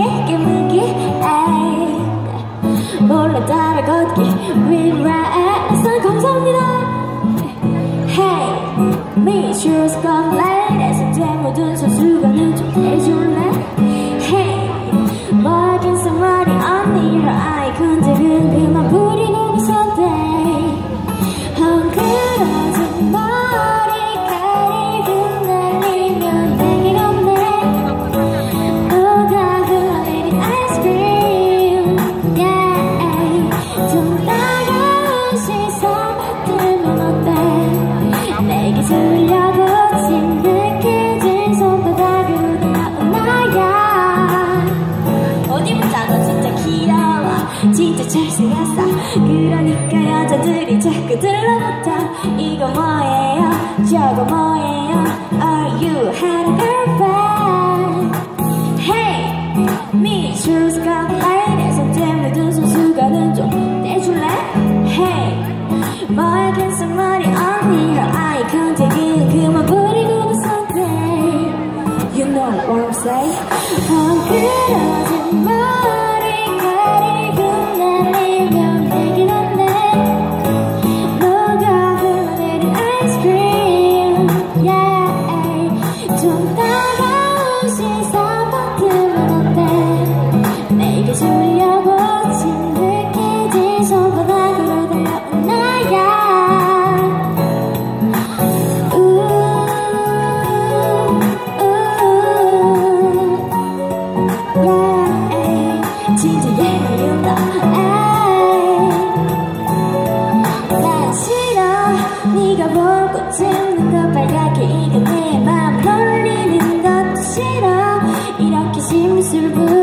물기 물기 에이 몰래 따라 걷기 위라에선 감사합니다 Hey, me, shoes, come, ladies, 이제 모든 선수가 눈좀 대줄래? 잘생겼어 그러니까 여자들이 자꾸 들러붙어 이거 뭐예요 저거 뭐예요 Are you had a girlfriend Hey 미술 스카프라인 내손 때문에 두손 수건은 좀 떼줄래 Hey Why can't somebody only her eye contact은 그만 부리고 있었대 You know what I'm saying 안 그래 就 survive.